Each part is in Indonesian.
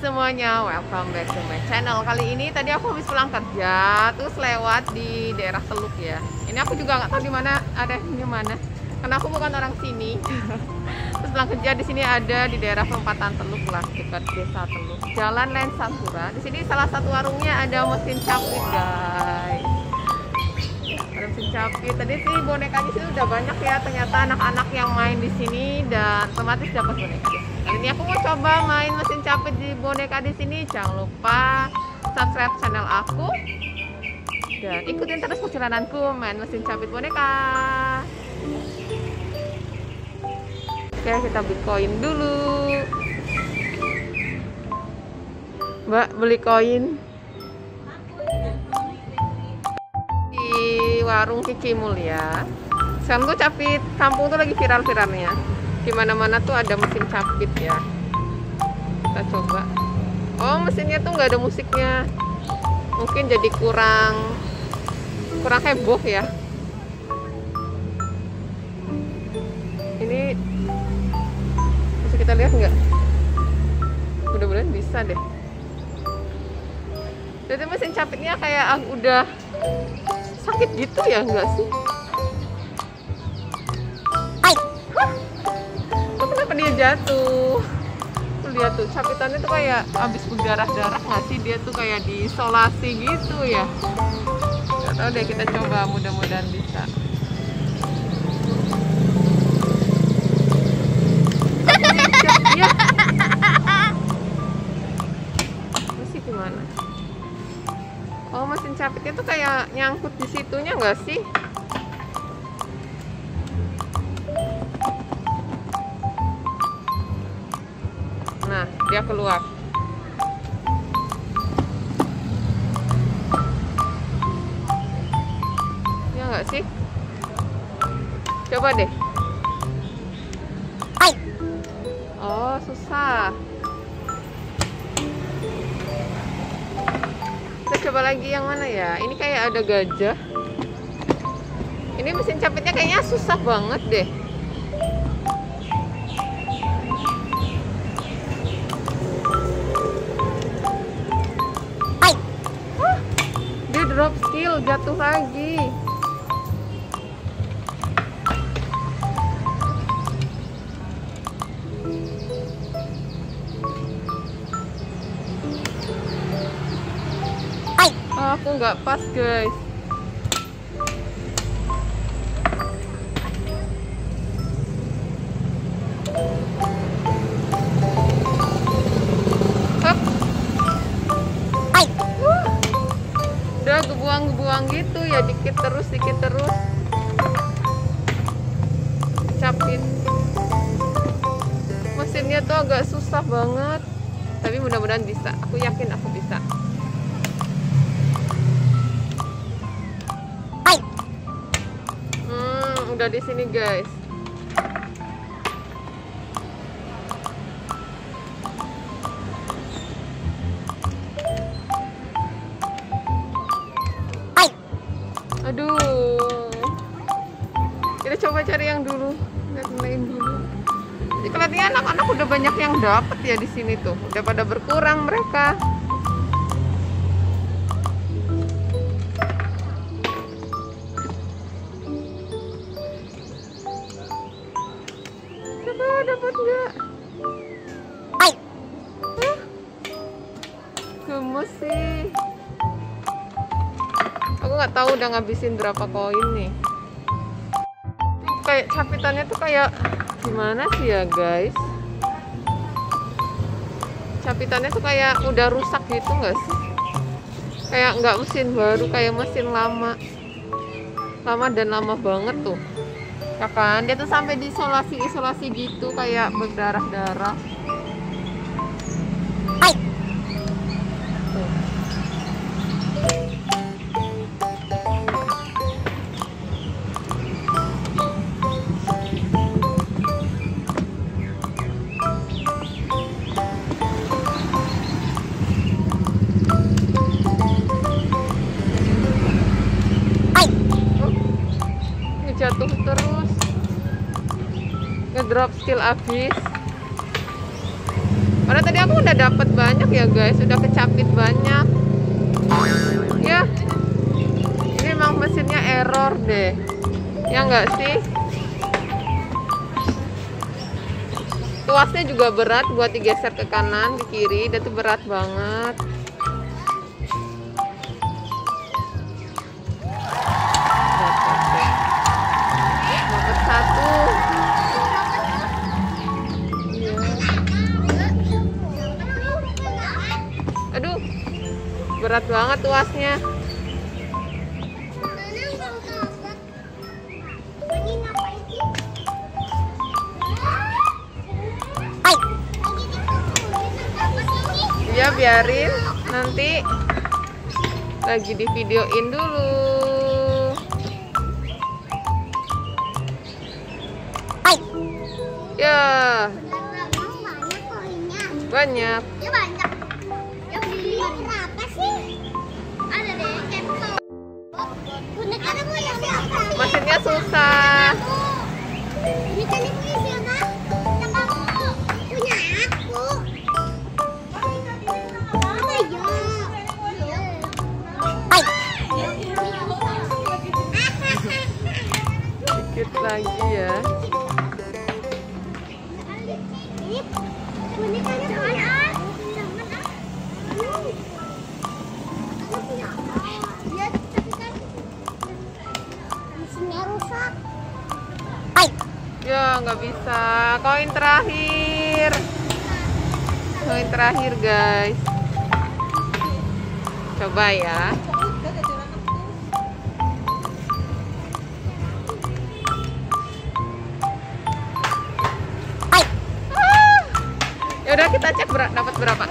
semuanya, welcome back to my channel. Kali ini tadi aku habis pulang kerja Terus lewat di daerah Teluk ya. Ini aku juga nggak tahu di mana ada di mana. Karena aku bukan orang sini. Terus pulang kerja di sini ada di daerah perempatan Teluk lah Dekat desa Teluk. Jalan Lensapura Di sini salah satu warungnya ada mesin capit guys. Ada mesin capit. Tadi sih bonekanya sih udah banyak ya. Ternyata anak-anak yang main di sini dan otomatis dapat boneka kali ini aku mau coba main mesin capit di boneka di sini. Jangan lupa subscribe channel aku. Dan ikutin terus perjalananku main mesin capit boneka. Oke kita beli koin dulu. Mbak beli koin. Di warung Cici Mulia. Sekarang tuh capit kampung tuh lagi viral-viralnya. Di mana-mana tuh ada mesin capit ya. Kita coba. Oh, mesinnya tuh nggak ada musiknya. Mungkin jadi kurang kurang heboh ya. Ini bisa kita lihat nggak? Mudah-mudahan bisa deh. Jadi mesin capitnya kayak ah, udah sakit gitu ya enggak sih? Jatuh? Tuh lihat tuh, capitannya tuh kayak habis berdarah-darah nggak sih? Dia tuh kayak diisolasi gitu ya. Gak tau deh, kita coba mudah-mudahan bisa. Masih gimana? Oh mesin capitnya tuh kayak nyangkut di situnya nggak sih? Dia keluar. Ya nggak sih? Coba deh. Oh susah. Kita coba lagi yang mana ya? Ini kayak ada gajah. Ini mesin capitnya kayaknya susah banget deh. Drop skill, jatuh lagi. Oh, aku nggak pas guys udah gebuang-gebuang gitu ya dikit terus dikit terus. Capit mesinnya tuh agak susah banget tapi mudah-mudahan bisa. Aku yakin aku bisa. Hmm, udah di sini guys. Aduh. Kita coba cari yang dulu. Lihat lain dulu. Jadi kelihatannya anak-anak udah banyak yang dapat ya di sini tuh. Udah pada berkurang mereka. Tahu udah ngabisin berapa koin nih. Kayak capitannya tuh kayak gimana sih ya guys? Capitannya tuh kayak udah rusak gitu nggak sih? Kayak nggak mesin baru, kayak mesin lama. Lama dan lama banget tuh ya kan dia tuh sampai diisolasi isolasi gitu kayak berdarah darah jatuh terus ngedrop skill abis Padahal tadi aku udah dapat banyak ya guys, udah kecapit banyak. Ya, ini emang mesinnya error deh. Ya enggak sih? Tuasnya juga berat buat digeser ke kanan, ke kiri, dan itu berat banget. Berat banget tuasnya. Ya biarin nanti lagi di videoin dulu. Ya, banyak. Ya banyak. Yang beli berapa sih? Ada deh, kamu yang? Mesinnya susah. Ini kan siapa? Yang nggak bisa. Koin terakhir. Koin terakhir, guys. Coba ya. Ah! Ya udah kita cek ber dapat berapa?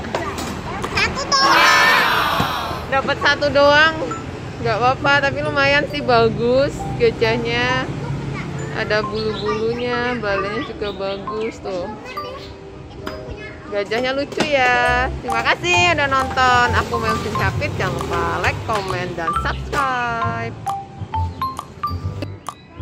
Satu doang. Dapat satu doang. nggak apa-apa, tapi lumayan sih bagus gajahnya. Ada bulu-bulunya, balenya juga bagus tuh. Gajahnya lucu ya. Terima kasih udah nonton. Aku Melvin Capit. Jangan lupa like, komen, dan subscribe.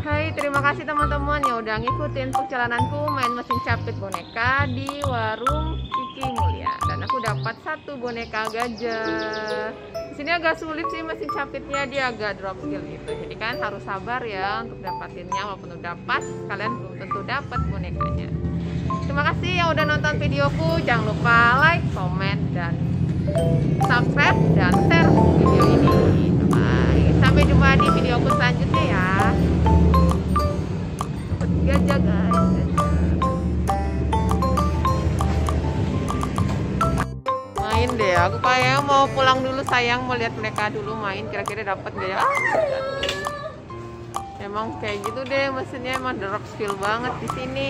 Hai, terima kasih teman-teman yang udah ngikutin perjalananku main mesin capit boneka di warung Kiki Mulia. Dan aku dapat satu boneka gajah. Sini agak sulit sih mesin capitnya, dia agak drop skill gitu. Jadi kan harus sabar ya untuk dapatinnya walaupun udah pas, kalian belum tentu dapat bonekanya. Terima kasih yang udah nonton videoku. Jangan lupa like, Main deh. Aku kayak mau pulang dulu sayang mau lihat mereka dulu main. Kira-kira dapat gak ya? Emang kayak gitu deh mesinnya emang drop skill banget di sini.